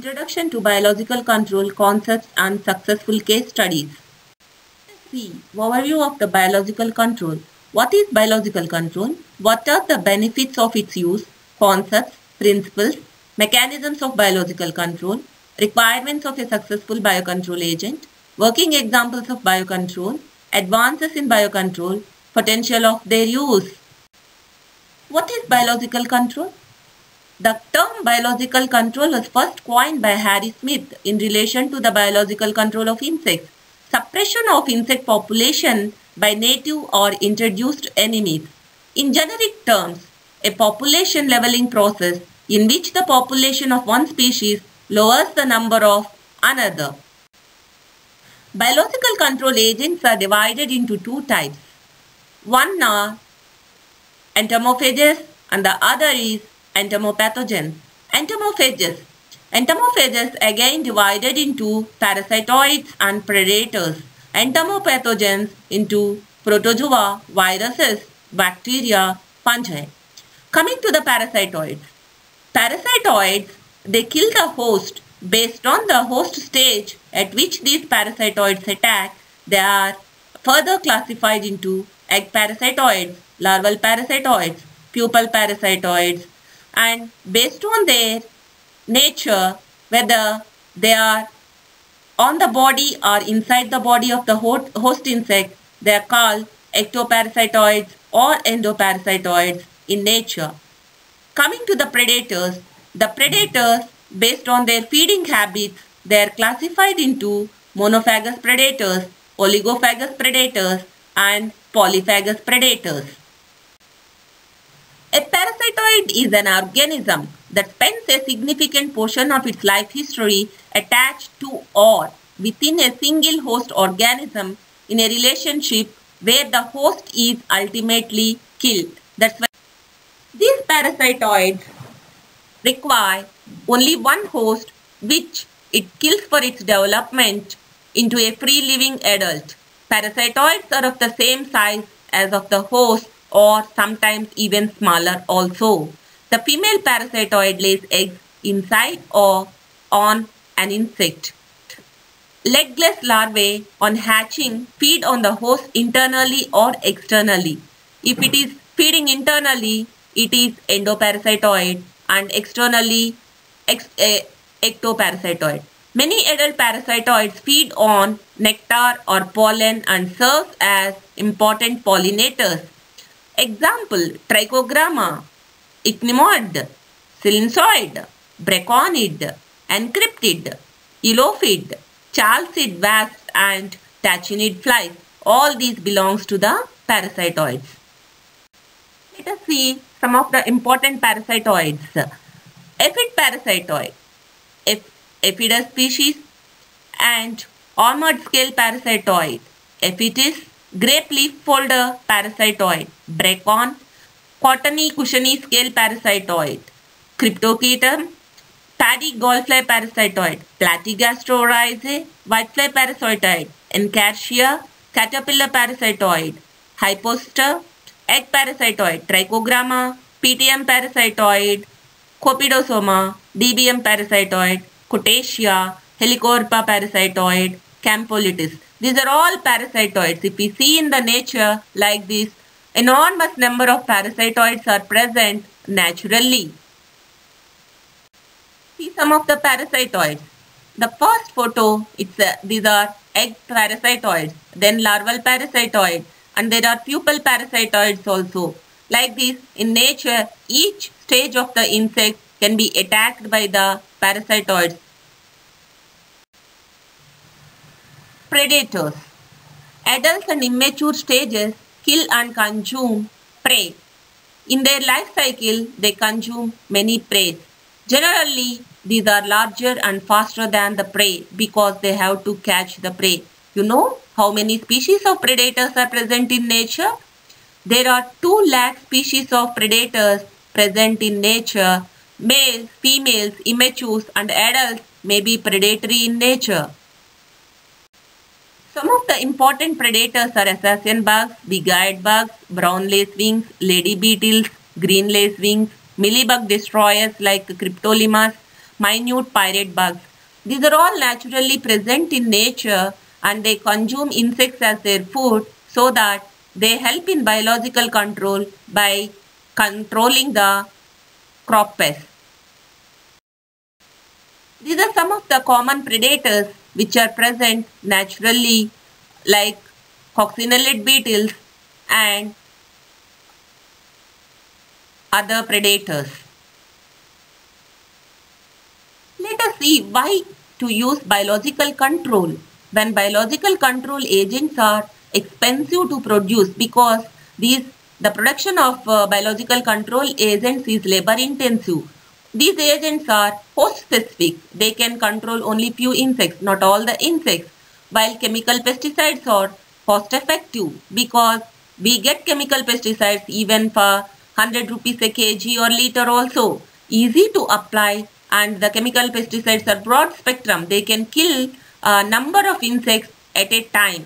Introduction to Biological Control Concepts and Successful Case Studies. See, overview of the biological control. What is biological control? What are the benefits of its use? Concepts, principles, mechanisms of biological control, requirements of a successful biocontrol agent, working examples of biocontrol, advances in biocontrol, potential of their use. What is biological control? The term biological control was first coined by Harry Smith in relation to the biological control of insects, suppression of insect population by native or introduced enemies. In generic terms, a population leveling process in which the population of one species lowers the number of another. Biological control agents are divided into two types. One are entomophages and the other is entomopathogens. Entomophages. Entomophages again divided into parasitoids and predators. Entomopathogens into protozoa, viruses, bacteria, fungi. Coming to the parasitoids. Parasitoids, they kill the host based on the host stage at which these parasitoids attack. They are further classified into egg parasitoids, larval parasitoids, pupal parasitoids, and based on their nature, whether they are on the body or inside the body of the host insect, they are called ectoparasitoids or endoparasitoids in nature. Coming to the predators, the predators based on their feeding habits, they are classified into monophagous predators, oligophagous predators and polyphagous predators. A parasitoid is an organism that spends a significant portion of its life history attached to or within a single host organism in a relationship where the host is ultimately killed. That's why these parasitoids require only one host which it kills for its development into a free living adult. Parasitoids are of the same size as of the host or sometimes even smaller also. The female parasitoid lays eggs inside or on an insect. Legless larvae on hatching feed on the host internally or externally. If it is feeding internally, it is endoparasitoid and externally ex uh, ectoparasitoid. Many adult parasitoids feed on nectar or pollen and serve as important pollinators. Example, Trichogramma, Ichneumon, Silenzoid, Braconid, Encyrtid, Eulophid, Chalcid wasps and Tachinid flies. All these belongs to the parasitoids. Let us see some of the important parasitoids. Aphid parasitoid, Aphidius species and armored scale parasitoid, Aphytis, grape leaf folder parasitoid, Bracon, cottony cushiony scale parasitoid, Cryptochaetum, paddy gallfly parasitoid, Platygastrorhizae, whitefly parasitoid, Encartia, caterpillar parasitoid, Hyposter, egg parasitoid, Trichogramma, PTM parasitoid, Copidosoma, DBM parasitoid, Cotacea, Helicoverpa parasitoid, Campolitis. These are all parasitoids. If we see in the nature like this, enormous number of parasitoids are present naturally. See some of the parasitoids. The first photo, it's a, these are egg parasitoids, then larval parasitoid, and there are pupal parasitoids also. Like this, in nature, each stage of the insect can be attacked by the parasitoids. Predators. Adults and immature stages kill and consume prey. In their life cycle, they consume many prey. Generally, these are larger and faster than the prey because they have to catch the prey. You know how many species of predators are present in nature? There are 2 lakh species of predators present in nature. Males, females, immatures and adults may be predatory in nature. Some of the important predators are assassin bugs, big-eyed bugs, brown lacewings, lady beetles, green lacewings, mealybug destroyers like Cryptolaemus, minute pirate bugs. These are all naturally present in nature and they consume insects as their food so that they help in biological control by controlling the crop pests. These are some of the common predators which are present naturally like coccinellid beetles and other predators. Let us see why to use biological control when biological control agents are expensive to produce because these the production of uh, biological control agents is labor intensive. These agents are host specific. They can control only few insects, not all the insects. While chemical pesticides are cost effective because we get chemical pesticides even for 100 rupees a kg or liter also. Easy to apply and the chemical pesticides are broad spectrum. They can kill a number of insects at a time.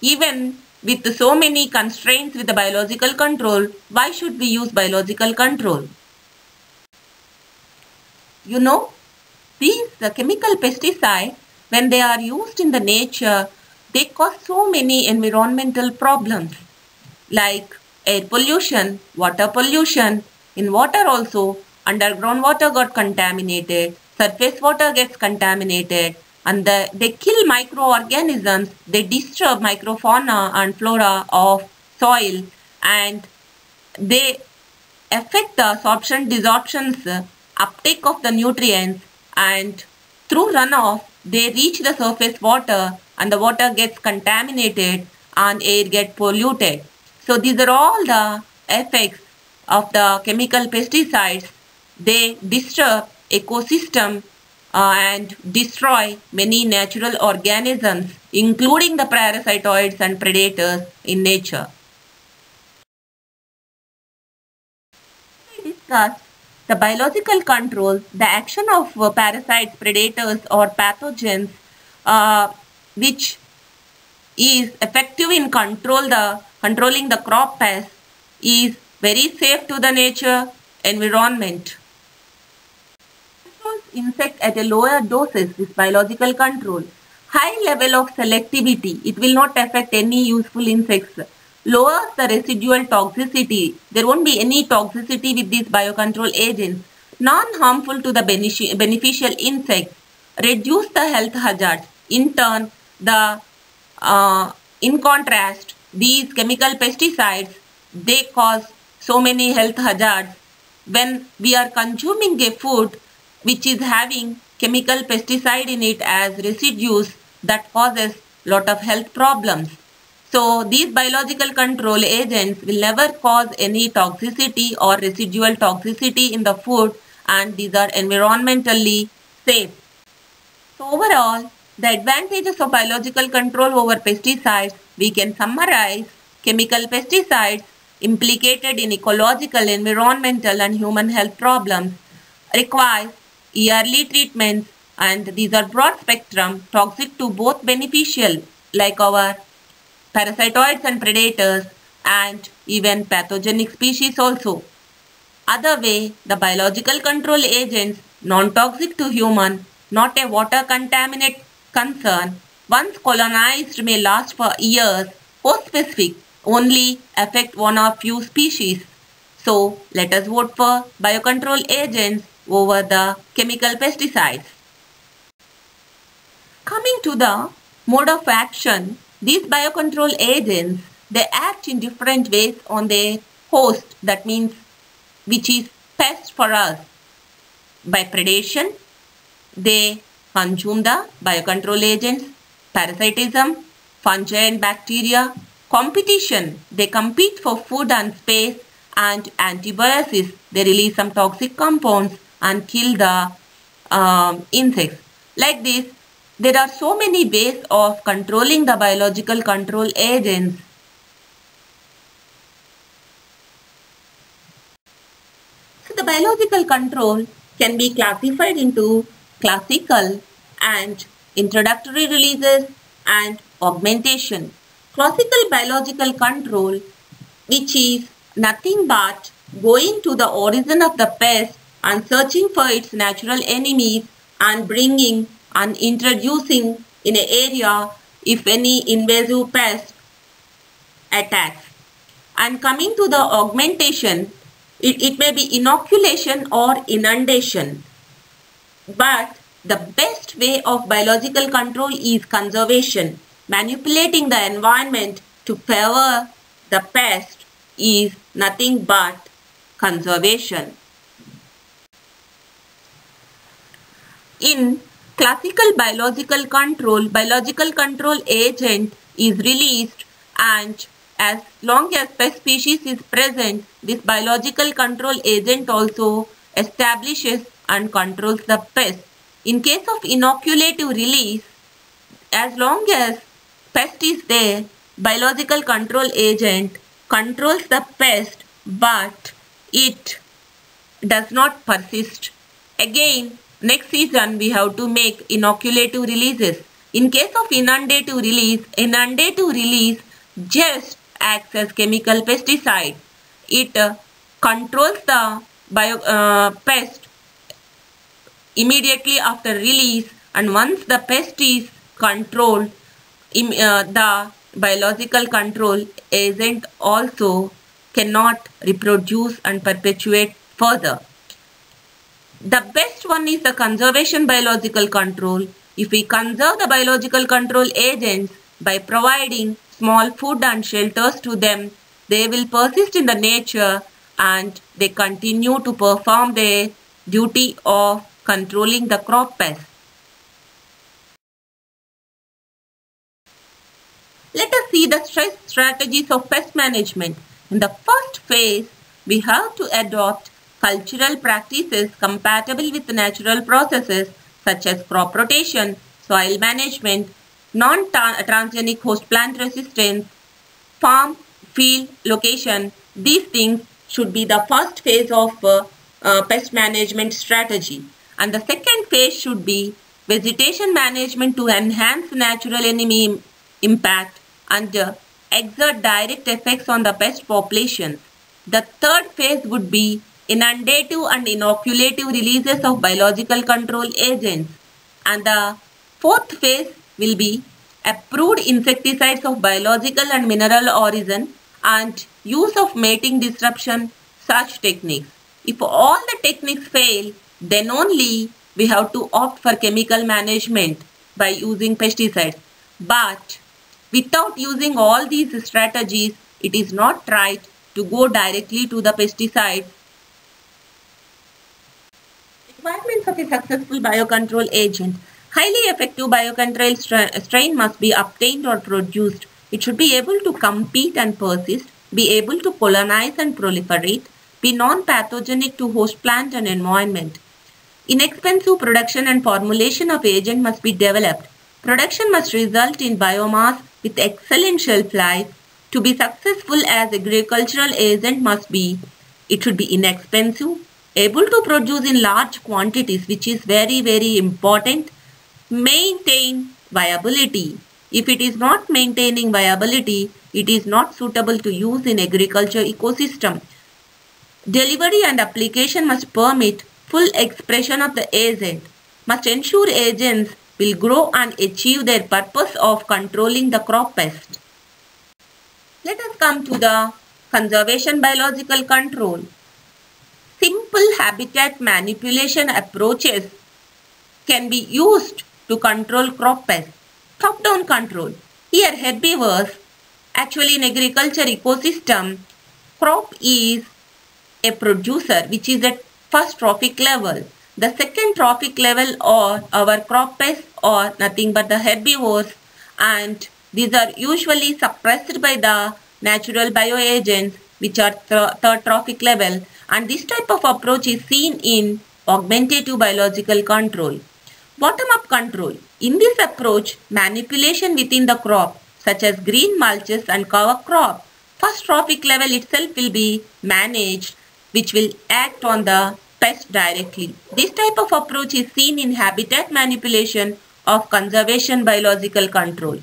Even with so many constraints with the biological control, why should we use biological control? You know, these the chemical pesticides, when they are used in the nature, they cause so many environmental problems like air pollution, water pollution. In water also, underground water got contaminated, surface water gets contaminated, and the, they kill microorganisms, they disturb microfauna and flora of soil and they affect the absorption desorptions, uptake of the nutrients and through runoff they reach the surface water and the water gets contaminated and air get polluted. So these are all the effects of the chemical pesticides. They disturb ecosystem uh, and destroy many natural organisms including the parasitoids and predators in nature. We discussed the biological control, the action of uh, parasites, predators or pathogens uh, which is effective in control the controlling the crop pests is very safe to the nature environment insect at a lower doses is biological control. High level of selectivity, it will not affect any useful insects. Lowers the residual toxicity. There won't be any toxicity with these biocontrol agents. Non-harmful to the beneficial insects. Reduce the health hazards. In turn, the uh, in contrast, these chemical pesticides, they cause so many health hazards. When we are consuming a food, which is having chemical pesticide in it as residues that causes lot of health problems. So these biological control agents will never cause any toxicity or residual toxicity in the food and these are environmentally safe. So overall, the advantages of biological control over pesticides, we can summarize chemical pesticides implicated in ecological, environmental and human health problems require yearly treatments and these are broad spectrum toxic to both beneficial like our parasitoids and predators and even pathogenic species also. Other way, the biological control agents non-toxic to human, not a water contaminant concern, once colonized may last for years, host specific, only affect one or few species. So let us vote for biocontrol agents over the chemical pesticides. Coming to the mode of action, these biocontrol agents, they act in different ways on the host, that means which is pest for us. By predation, they consume the biocontrol agents, parasitism, fungi and bacteria, competition, they compete for food and space, and antibiosis, they release some toxic compounds and kill the um, insects. Like this, there are so many ways of controlling the biological control agents. So the biological control can be classified into classical and introductory releases and augmentation. Classical biological control which is nothing but going to the origin of the pest and searching for its natural enemies and bringing and introducing in an area if any invasive pest attacks. And coming to the augmentation, it, it may be inoculation or inundation. But the best way of biological control is conservation. Manipulating the environment to favor the pest is nothing but conservation. In classical biological control, biological control agent is released and as long as pest species is present, this biological control agent also establishes and controls the pest. In case of inoculative release, as long as pest is there, biological control agent controls the pest but it does not persist. Again, next season we have to make inoculative releases. In case of inundative release, inundative release just acts as chemical pesticide. It uh, controls the bio, uh, pest immediately after release and once the pest is controlled, uh, the biological control agent also cannot reproduce and perpetuate further. The best one is the conservation biological control. If we conserve the biological control agents by providing small food and shelters to them, they will persist in the nature and they continue to perform their duty of controlling the crop pests. Let us see the strategies of pest management. In the first phase, we have to adopt cultural practices compatible with natural processes such as crop rotation, soil management, non-transgenic host plant resistance, farm field location. These things should be the first phase of uh, uh, pest management strategy. And the second phase should be vegetation management to enhance natural enemy impact and uh, exert direct effects on the pest population. The third phase would be inundative and inoculative releases of biological control agents. And the fourth phase will be approved insecticides of biological and mineral origin and use of mating disruption such techniques. If all the techniques fail, then only we have to opt for chemical management by using pesticides. But without using all these strategies, it is not right to go directly to the pesticides. Requirements of a successful biocontrol agent. Highly effective biocontrol strain must be obtained or produced. It should be able to compete and persist, be able to colonize and proliferate, be non-pathogenic to host plant and environment. Inexpensive production and formulation of agent must be developed. Production must result in biomass with excellent shelf life. To be successful as agricultural agent must be, it should be inexpensive, able to produce in large quantities which is very very important maintain viability. If it is not maintaining viability, it is not suitable to use in agriculture ecosystem. Delivery and application must permit full expression of the agent, must ensure agents will grow and achieve their purpose of controlling the crop pest. Let us come to the conservation biological control. Simple habitat manipulation approaches can be used to control crop pests. Top-down control. Here herbivores, actually in agriculture ecosystem, crop is a producer which is at first trophic level. The second trophic level are our crop pests or nothing but the herbivores and these are usually suppressed by the natural bioagents which are th third trophic level and this type of approach is seen in augmentative biological control. Bottom-up control. In this approach, manipulation within the crop such as green mulches and cover crop. First trophic level itself will be managed which will act on the pest directly. This type of approach is seen in habitat manipulation of conservation biological control.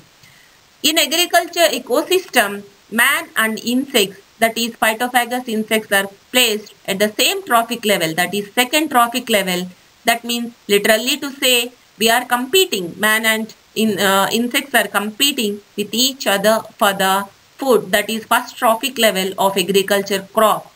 In agriculture ecosystem, man and insects that is phytophagous insects are placed at the same trophic level that is second trophic level That means literally to say we are competing, man and in, uh, insects are competing with each other for the food that is first trophic level of agriculture crop.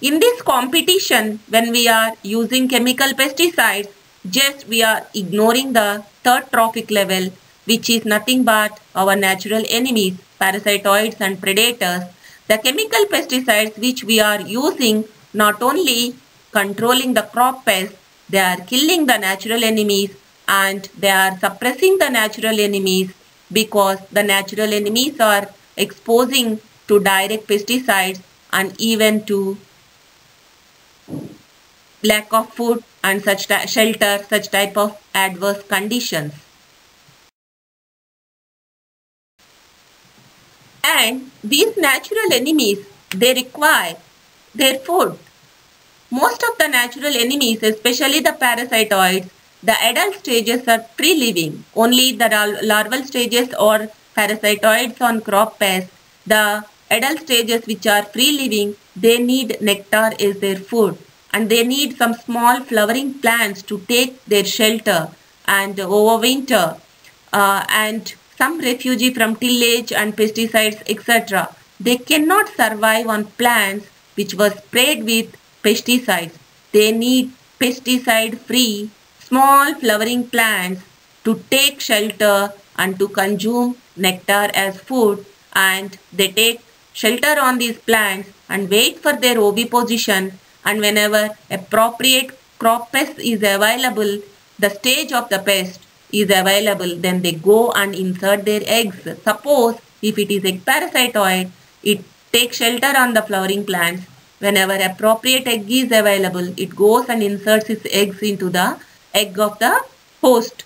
In this competition, when we are using chemical pesticides, just we are ignoring the third trophic level, which is nothing but our natural enemies, parasitoids and predators. The chemical pesticides which we are using not only controlling the crop pests, they are killing the natural enemies and they are suppressing the natural enemies because the natural enemies are exposing to direct pesticides and even to lack of food and such shelter, such type of adverse conditions. And these natural enemies, they require their food. Most of the natural enemies, especially the parasitoids, the adult stages are free living. Only the larval stages or parasitoids on crop pests, the adult stages which are free living, they need nectar as their food and they need some small flowering plants to take their shelter and overwinter uh, and some refugee from tillage and pesticides etc. They cannot survive on plants which were sprayed with pesticides. They need pesticide free small flowering plants to take shelter and to consume nectar as food and they take shelter on these plants and wait for their oviposition and whenever appropriate crop pest is available, the stage of the pest is available, then they go and insert their eggs. Suppose if it is egg parasitoid, it takes shelter on the flowering plants. Whenever appropriate egg is available, it goes and inserts its eggs into the egg of the host.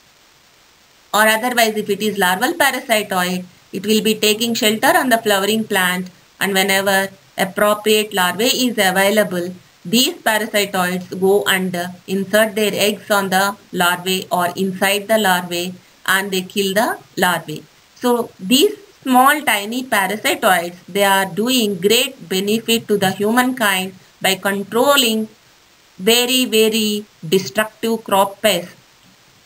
Or otherwise, if it is larval parasitoid, it will be taking shelter on the flowering plant and whenever appropriate larvae is available, these parasitoids go and insert their eggs on the larvae or inside the larvae and they kill the larvae. So these small tiny parasitoids, they are doing great benefit to the humankind by controlling very very destructive crop pests.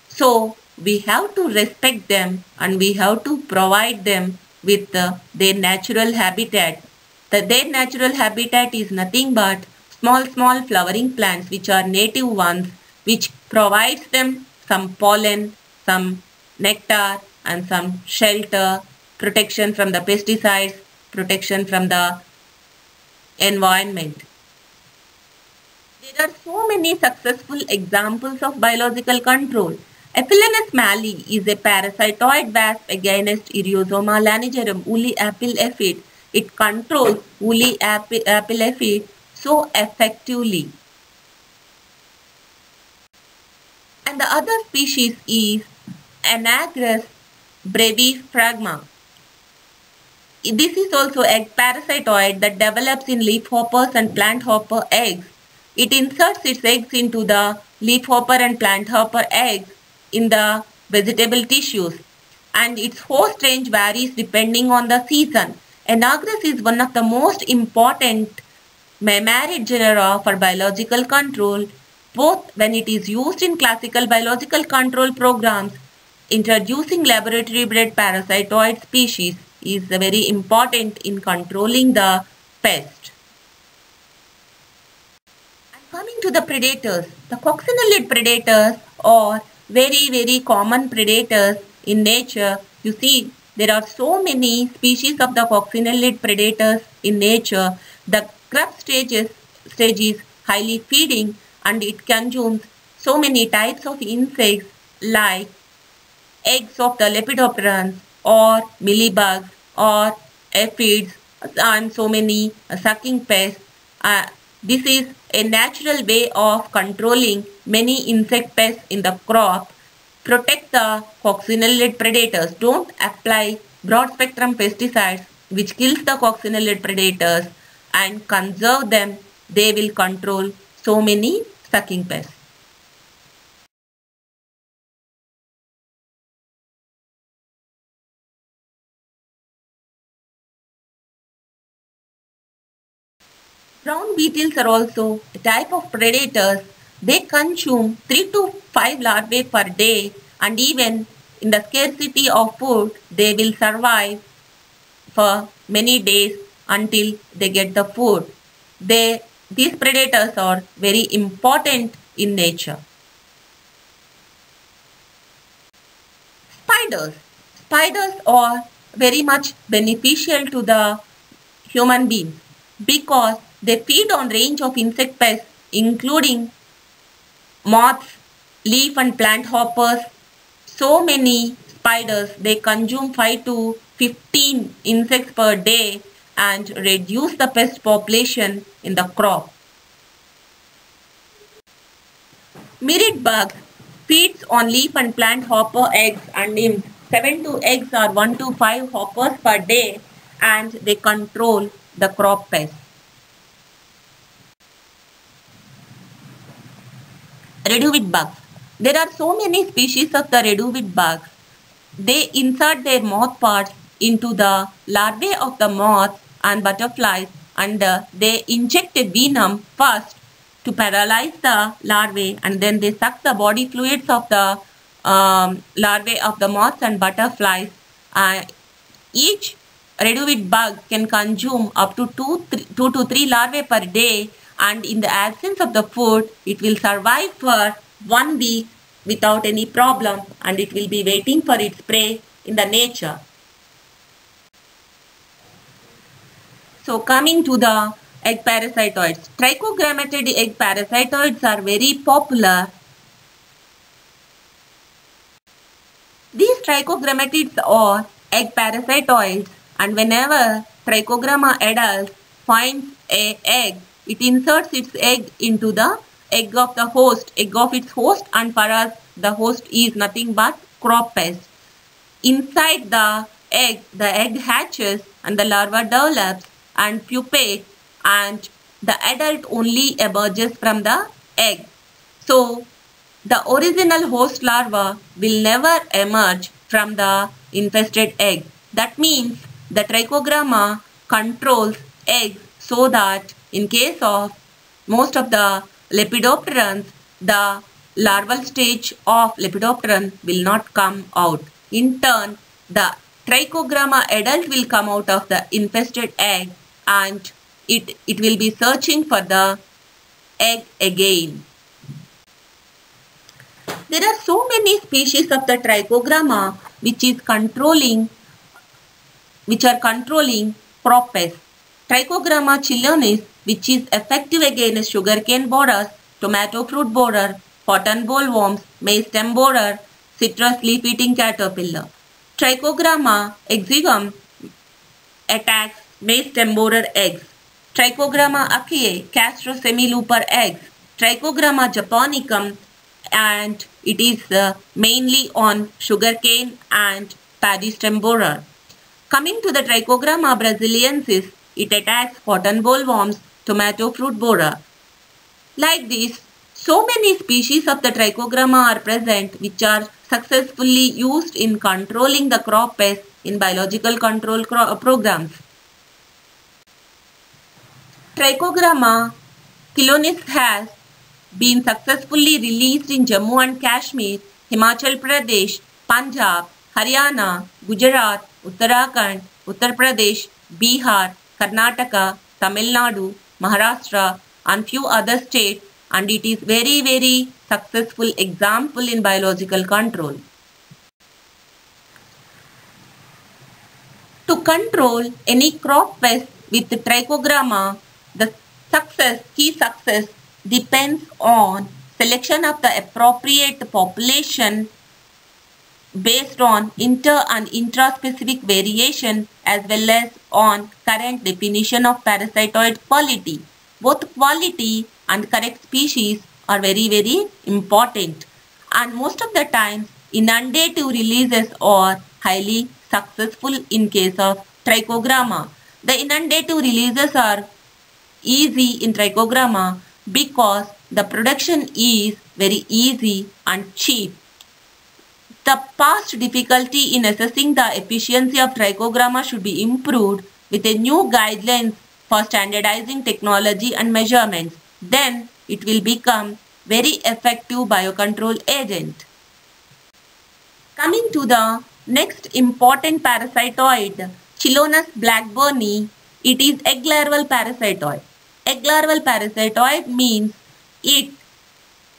So we have to respect them and we have to provide them with uh, their natural habitat. The, their natural habitat is nothing but small small flowering plants which are native ones which provides them some pollen, some nectar and some shelter, protection from the pesticides, protection from the environment. There are so many successful examples of biological control. Aphelinus mali is a parasitoid wasp against Eriosoma lanigerum woolly apple aphid. It controls woolly apple aphid so effectively. And the other species is Anagrus breviphragma. This is also a parasitoid that develops in leafhoppers and planthopper eggs. It inserts its eggs into the leafhopper and planthopper eggs in the vegetable tissues and its host range varies depending on the season. Anagrus is one of the most important Mymarid genera for biological control, both when it is used in classical biological control programs, introducing laboratory bred parasitoid species is very important in controlling the pest. And coming to the predators, the coccinellid predators are very very common predators in nature. You see there are so many species of the coccinellid predators in nature. The Grub stages, stage is highly feeding and it consumes so many types of insects like eggs of the lepidopterans or mealybugs or aphids and so many sucking pests. Uh, this is a natural way of controlling many insect pests in the crop. Protect the coccinellid predators. Don't apply broad spectrum pesticides which kills the coccinellid predators and conserve them, they will control so many sucking pests. Brown beetles are also a type of predators they consume 3 to 5 larvae per day and even in the scarcity of food, they will survive for many days until they get the food. They, these predators are very important in nature. Spiders. Spiders are very much beneficial to the human being because they feed on range of insect pests including moths, leaf and plant hoppers. So many spiders, they consume 5 to 15 insects per day and reduce the pest population in the crop. Mirid bug feeds on leaf and plant hopper eggs and nymphs. 7 to eggs are 1 to 5 hoppers per day and they control the crop pest. Reduvid bugs. There are so many species of the reduvid bugs. They insert their mouth parts into the larvae of the moths and butterflies and uh, they inject a venom first to paralyze the larvae and then they suck the body fluids of the um, larvae of the moths and butterflies. Uh, each reduvid bug can consume up to two, 2 to 3 larvae per day and in the absence of the food it will survive for one week without any problem and it will be waiting for its prey in the nature. So coming to the egg parasitoids. Trichogrammatid egg parasitoids are very popular. These trichogrammatids are egg parasitoids and whenever Trichogramma adults finds a egg it inserts its egg into the egg of the host, egg of its host and for us the host is nothing but crop pest. Inside the egg, the egg hatches and the larva develops and pupates and the adult only emerges from the egg. So, the original host larva will never emerge from the infested egg. That means the trichogramma controls eggs so that in case of most of the lepidopterans, the larval stage of lepidopteran will not come out. In turn, the trichogramma adult will come out of the infested egg and it, it will be searching for the egg again. There are so many species of the trichogramma which is controlling which are controlling crop. Trichogramma chilonis which is effective against sugarcane borers, tomato fruit borer, cotton bollworms, maize stem borer, citrus leaf-eating caterpillar. Trichogramma exiguum attacks maize stem eggs. Trichogramma achaeae castor semilooper eggs. Trichogramma japonicum and it is uh, mainly on sugarcane and paddy stem borer. Coming to the Trichogramma brasiliensis, it attacks cotton bollworms, tomato fruit borer. Like this, so many species of the trichogramma are present which are successfully used in controlling the crop pests in biological control programs. Trichogramma chilonis has been successfully released in Jammu and Kashmir, Himachal Pradesh, Punjab, Haryana, Gujarat, Uttarakhand, Uttar Pradesh, Bihar, Karnataka, Tamil Nadu, Maharashtra and few other states and it is very very successful example in biological control. To control any crop pest with trichogramma, the success, key success depends on selection of the appropriate population based on inter and intraspecific variation as well as on current definition of parasitoid quality. Both quality and correct species are very very important and most of the time inundative releases are highly successful in case of trichogramma. The inundative releases are easy in trichogramma because the production is very easy and cheap the past difficulty in assessing the efficiency of trichogramma should be improved with a new guidelines for standardizing technology and measurements. Then it will become very effective biocontrol agent. Coming to the next important parasitoid, Chelonus blackburni, it is egg larval parasitoid. Egg larval parasitoid means it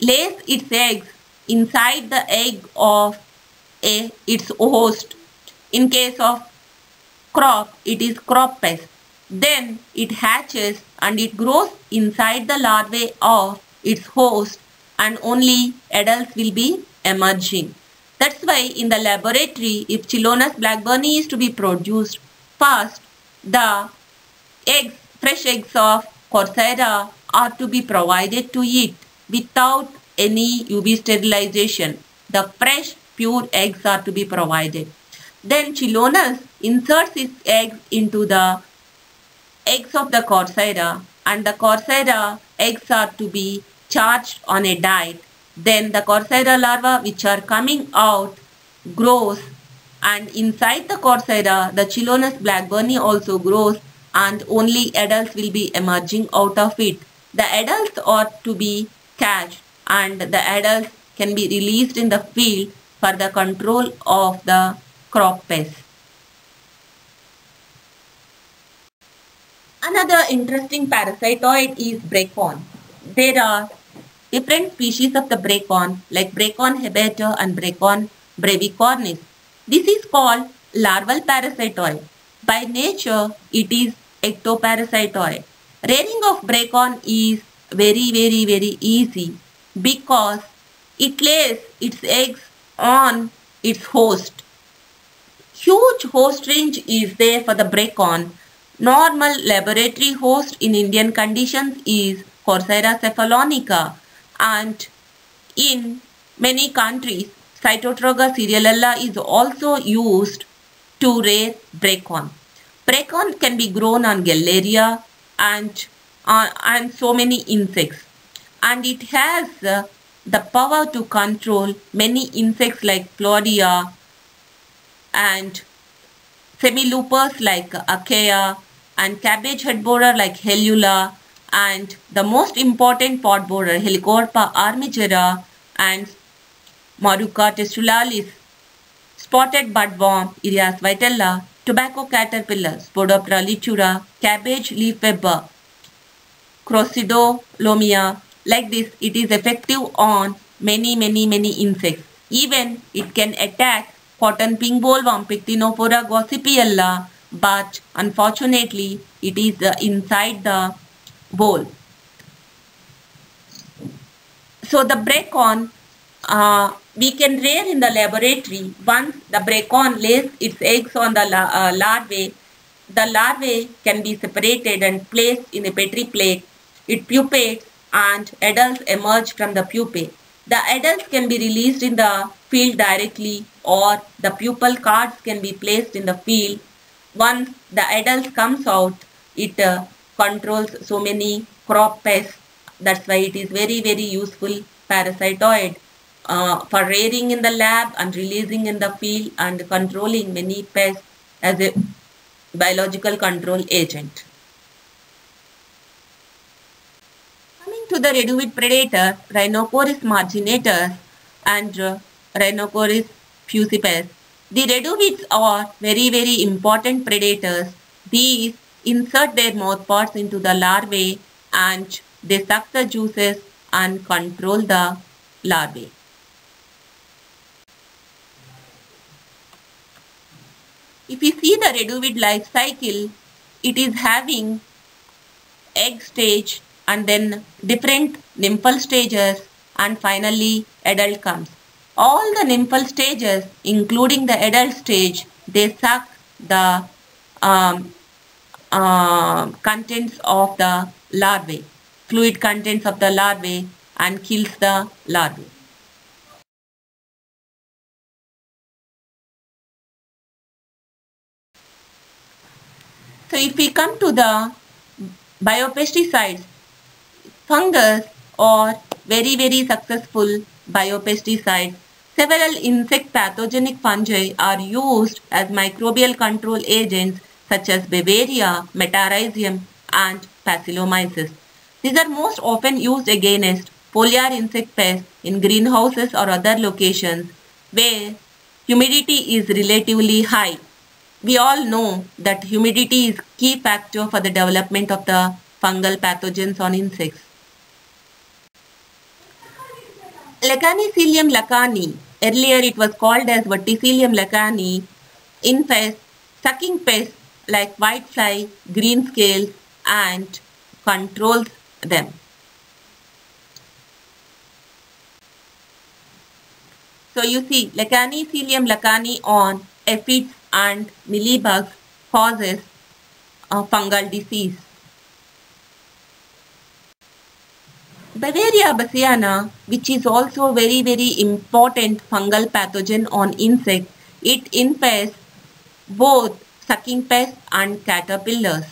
lays its eggs inside the egg of a, its host. In case of crop, it is crop pest. Then it hatches and it grows inside the larvae of its host and only adults will be emerging. That's why in the laboratory, if Chelonus blackburni is to be produced, first the eggs, fresh eggs of Corcyra are to be provided to it without any UV sterilization. The fresh pure eggs are to be provided. Then Chelonus inserts its eggs into the eggs of the Corcyra and the Corcyra eggs are to be charged on a diet. Then the Corcyra larvae which are coming out grows and inside the Corcyra the Chelonus blackburni also grows and only adults will be emerging out of it. The adults ought to be catched and the adults can be released in the field for the control of the crop pest. Another interesting parasitoid is bracon. There are different species of the bracon like Bracon hebetor and Bracon brevicornis. This is called larval parasitoid. By nature, it is ectoparasitoid. Rearing of bracon is very very very easy because it lays its eggs on its host. Huge host range is there for the bracon. Normal laboratory host in Indian conditions is Corcyra cephalonica and in many countries Sitotroga cerealella is also used to rear bracon. Bracon can be grown on Galleria and, uh, and so many insects and it has uh, the power to control many insects like Flodia and semiloopers like Achaea and cabbage head borer like Hellula and the most important pod borer Helicoverpa armigera and Maruca testulalis, spotted budworm Earias vittella, tobacco caterpillar Spodoptera litura, cabbage leaf webber, Crocidolomia, like this, it is effective on many, many, many insects. Even it can attack cotton pink bollworm Pectinophora gossypiella, but unfortunately, it is uh, inside the boll. So the bracon, uh, we can rear in the laboratory. Once the bracon lays its eggs on the la uh, larvae, the larvae can be separated and placed in a petri plate. It pupates and adults emerge from the pupae. The adults can be released in the field directly or the pupal cards can be placed in the field. Once the adults comes out, it uh, controls so many crop pests. That's why it is very very useful parasitoid uh, for rearing in the lab and releasing in the field and controlling many pests as a biological control agent. Coming to the reduvid predator Rhynocoris marginatus and uh, Rhynocoris fuscipes. The reduvids are very very important predators. These insert their mouthparts into the larvae and they suck the juices and control the larvae. If you see the reduvid life cycle, it is having egg stage and then different nymphal stages and finally adult comes. All the nymphal stages including the adult stage they suck the um, uh, contents of the larvae, fluid contents of the larvae and kills the larvae. So if we come to the biopesticides, fungus or very very successful biopesticides. Several insect pathogenic fungi are used as microbial control agents such as Beauveria, Metarhizium and Paecilomyces. These are most often used against foliar insect pests in greenhouses or other locations where humidity is relatively high. We all know that humidity is key factor for the development of the fungal pathogens on insects. Lecanicillium lecanii, earlier it was called as Verticillium lecanii, infests sucking pests like whitefly, green scales and controls them. So you see Lecanicillium lecanii on aphids and mealybugs causes a fungal disease. Beauveria bassiana, which is also a very very important fungal pathogen on insects, it infests both sucking pests and caterpillars.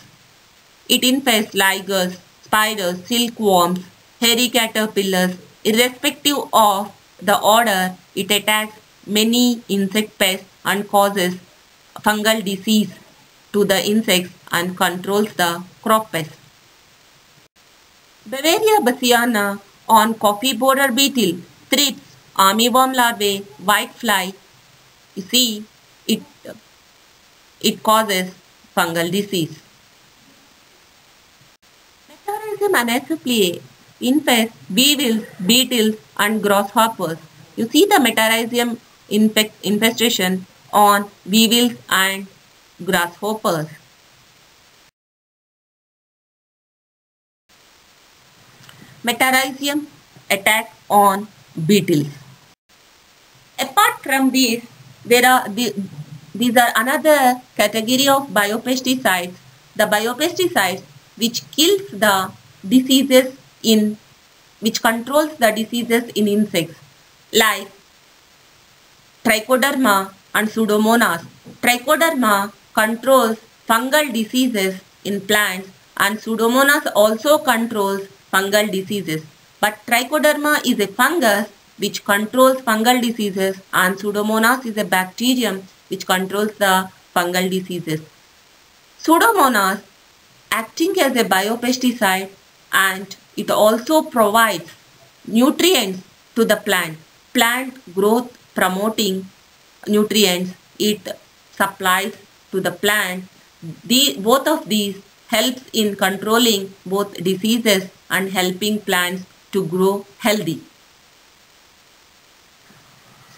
It infests ligers, spiders, silkworms, hairy caterpillars. Irrespective of the order, it attacks many insect pests and causes fungal disease to the insects and controls the crop pests. Beauveria bassiana on coffee borer beetle, thrips, armyworm larvae, whitefly. You see, it, it causes fungal disease. Metarhizium anisopliae infests weevils, beetles and grasshoppers. You see the Metarhizium infestation on weevils and grasshoppers. Metarhizium attack on beetles. Apart from this, there are the, these are another category of biopesticides. The biopesticides which kills the diseases in which controls the diseases in insects like trichoderma and pseudomonas. Trichoderma controls fungal diseases in plants and pseudomonas also controls fungal diseases. But trichoderma is a fungus which controls fungal diseases and pseudomonas is a bacterium which controls the fungal diseases. Pseudomonas acting as a biopesticide and it also provides nutrients to the plant. Plant growth promoting nutrients it supplies to the plant. The, both of these helps in controlling both diseases and helping plants to grow healthy.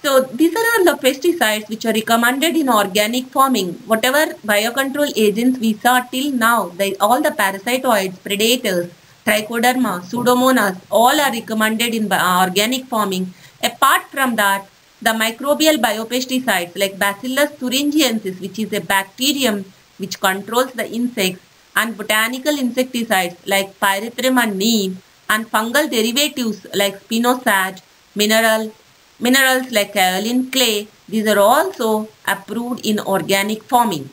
So these are all the pesticides which are recommended in organic farming. Whatever biocontrol agents we saw till now, they, all the parasitoids, predators, trichoderma, pseudomonas, all are recommended in uh, organic farming. Apart from that, the microbial biopesticides like Bacillus thuringiensis, which is a bacterium which controls the insects, and botanical insecticides like pyrethrum and neem, and fungal derivatives like spinosad, mineral, minerals like kaolin clay, these are also approved in organic farming.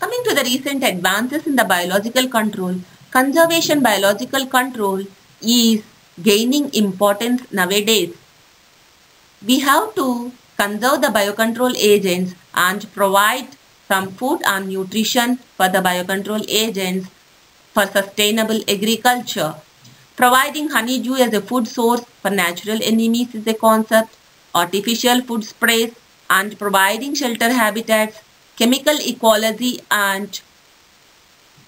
Coming to the recent advances in the biological control, conservation biological control is gaining importance nowadays. We have to conserve the biocontrol agents and provide some food and nutrition for the biocontrol agents for sustainable agriculture. Providing honeydew as a food source for natural enemies is a concept. Artificial food sprays and providing shelter habitats, chemical ecology and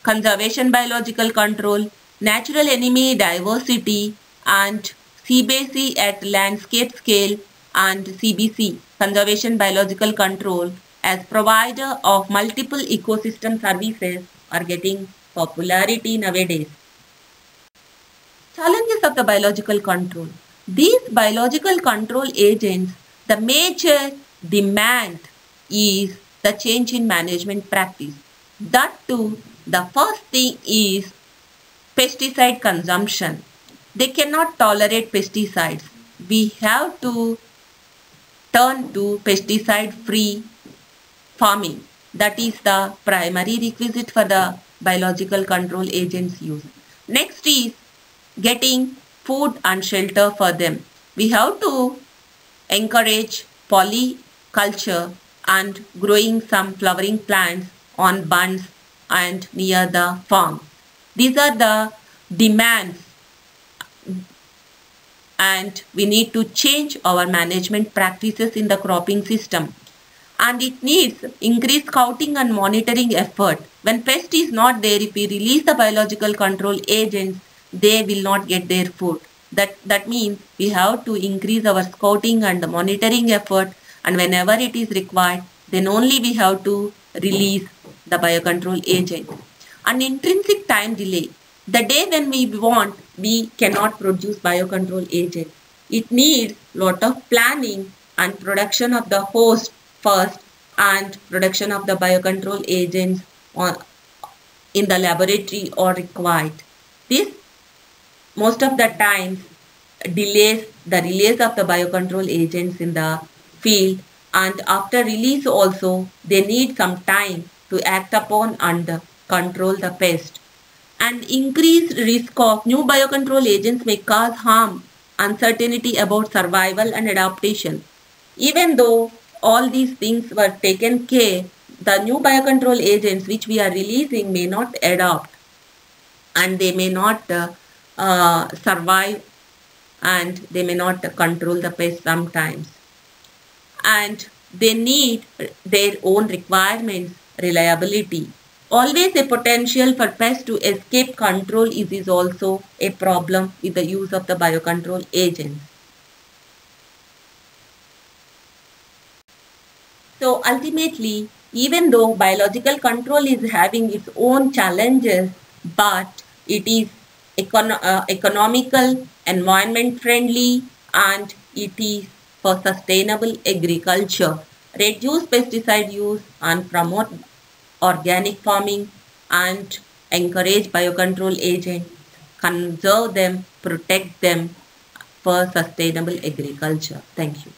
conservation biological control, natural enemy diversity and CBC at landscape scale and CBC, Conservation Biological Control, as provider of multiple ecosystem services are getting popularity nowadays. Challenges of the biological control. These biological control agents, the major demand is the change in management practice. That too, the first thing is pesticide consumption they cannot tolerate pesticides. We have to turn to pesticide free farming. That is the primary requisite for the biological control agents use. Next is getting food and shelter for them. We have to encourage polyculture and growing some flowering plants on bunds and near the farm. These are the demands and we need to change our management practices in the cropping system and it needs increased scouting and monitoring effort. When pest is not there, if we release the biological control agents, they will not get their food. That, that means we have to increase our scouting and the monitoring effort and whenever it is required, then only we have to release the biocontrol agent. An intrinsic time delay. The day when we want, we cannot produce biocontrol agent. It needs lot of planning and production of the host first and production of the biocontrol agents on, in the laboratory are required. This most of the times delays the release of the biocontrol agents in the field and after release also they need some time to act upon and control the pest. And increased risk of new biocontrol agents may cause harm, uncertainty about survival and adaptation. Even though all these things were taken care, the new biocontrol agents which we are releasing may not adapt and they may not uh, uh, survive and they may not control the pest sometimes. And they need their own requirements, reliability. Always a potential for pest to escape control is, is also a problem with the use of the biocontrol agents. So ultimately, even though biological control is having its own challenges, but it is uh, economical, environment friendly, and it is for sustainable agriculture. Reduce pesticide use and promote organic farming and encourage biocontrol agents. Conserve them, protect them for sustainable agriculture. Thank you.